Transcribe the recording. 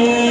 Oh